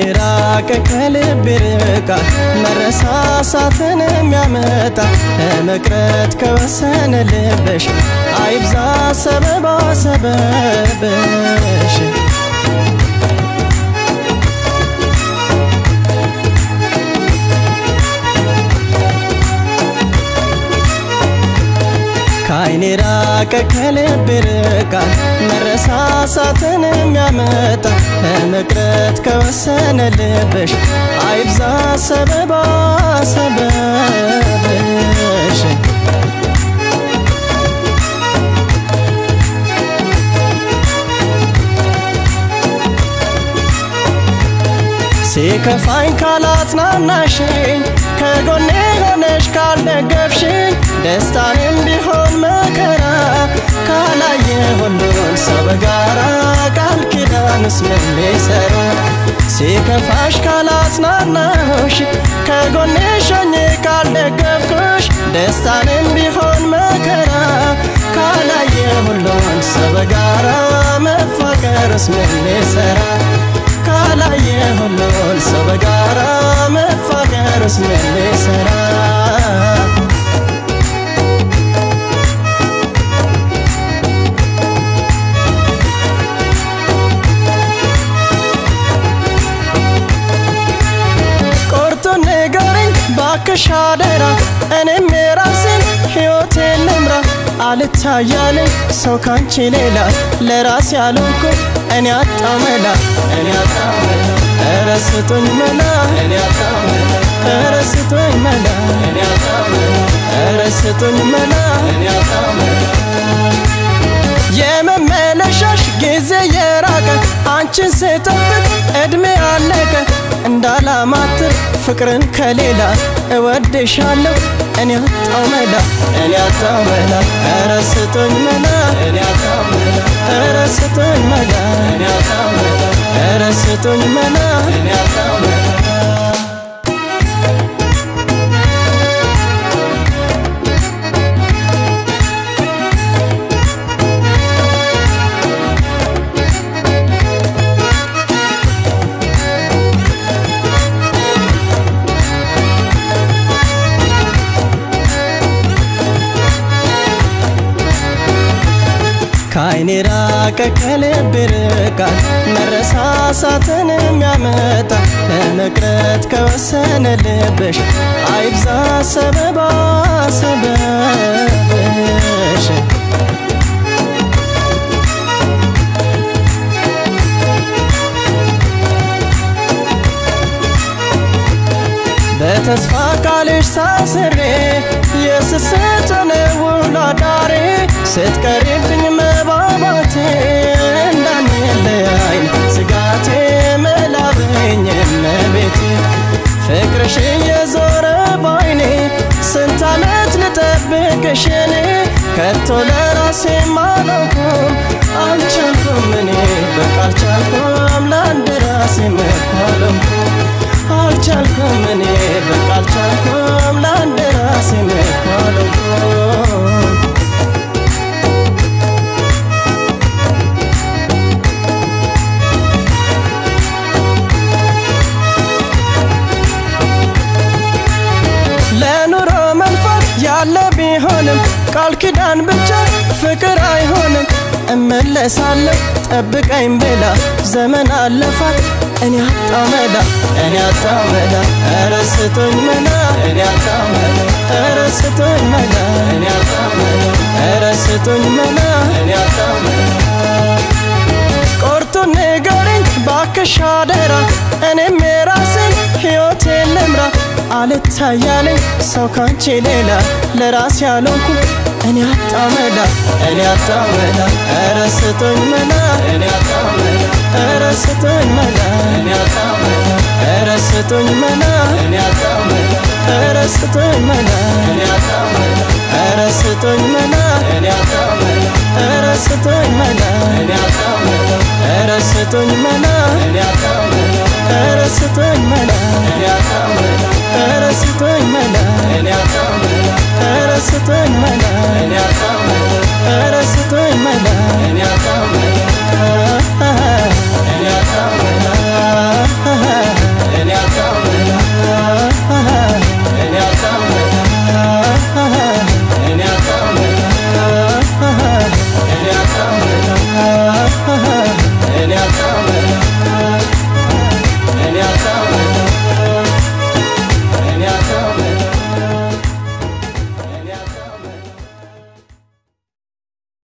የራቀ ከልብ ይርቃል መረሳሳትን የሚያመጣ ለመቅረት ከወሰነ ልብሽ አይብዛ ሰበባ ሰበብሽ ራቀ ከልብ ይርቃል መረሳሳትን የሚያመጣ ለመቅረት ከወሰነ ልብሽ አይብዛ ሰበባ ሰበብሽ። ሲከፋኝ ካላጽናናሽኝ ከጎኔ ሆነሽ ካልደገፍሽኝ ደስታንም ቢሆን መከራ ካላየ ሁሉን ሰው በጋራ ቃል ኪዳንስ ምን ሊሰራ ሲከፋሽ ካላጽናናሁሽ ከጎኔ ሾኜ ካልደገፍኩሽ ደስታንም ቢሆን መከራ ካላየ ሁሉን ሰው በጋራ መፋቀርስ ምን ሊሰራ ካላየ ሁሉን ሰው በጋራ መፋቀርስ ምን ሊሰራ ባክሽ አደራ እኔም የራሴን ሕይወቴን ልምራ። አልታያለኝ ሰው ካንቺ ሌላ ለራሴ ያልኩ እኔ አጣመላ። ኧረ ስጡኝ መላ። ኧረ መላ። ኧረ መላ። የመመለሻሽ ጊዜ የራቀ አንቺን ስጠብቅ እድሜ አለቀ። እንዳላማትር ፍቅርን ከሌላ እወድሻለሁ። እኔ አጣው መላ እኔ አጣው መላ ኧረ ስጡኝ መላ ኧረ ስጡኝ መላ ኧረ ስጡኝ መላ ከአይኔ ራቀ ከልብ ይርቃል መረሳሳትን የሚያመጣ ለመቅረት ከወሰነ ልብሽ አይብዛ ሰበባ ሰበብሽ። በተስፋ ቃልሽ ሳስሬ የስስትን ውሎ አዳሬ ስትቀሪብኝ መባባቴ እንዳንለያይ ስጋቴ መላበኝ እመቤቴ ፍቅርሽ የዞረ ባይኔ ስንት ዓመት ልጠብቅሽ እኔ? ከቶ ለራሴ ማለኩም አልቻልኩም እኔ። በቃ ለአንድ ራሴ መኳለምኩም አልቻልኩም እኔ በቃ አልቻልኩም ለአንድ ራሴ መኳለምኩም ለኑሮ መልፋት ያለ ቢሆንም ቃል ኪዳን ብቻ ፍቅር አይሆንም እመለሳለሁ ጠብቀኝ ብላ ዘመን አለፋት። እኔ አጣው መላ እኔ አጣው መላ ኧረ ስጡኝ መላ እኔ አጣው መላ ኧረ መላ እኔ አጣው መላ ኧረ መላ እኔ አጣው መላ ቆርጦ ንገረኝ ባክሽ አደራ እኔም የራሴን ሕይወቴን ልምራ። አልታያለኝ ሰው ካንቺ ሌላ ለራሴ ያልሆንኩ እኔ አጣው መላ እኔ አጣው መላ ኧረ ስጡኝ መላ እኔ አጣው መላ ኧረ ስጡኝ መላ እኔ አጣው መላ ኧረ ስጡኝ መላ እኔ አጣው መላ ኧረ ስጡኝ መላ እኔ አጣው መላ ኧረ ስጡኝ መላ እኔ አጣው መላ ኧረ ስጡኝ መላ እኔ አጣው መላ ኧረ ስጡኝ መላ እኔ አጣው መላ ኧረ ስጡኝ መላ እኔ አጣው መላ ኧረ ስጡኝ መላ እኔ አጣው መላ ኧረ ስጡኝ መላ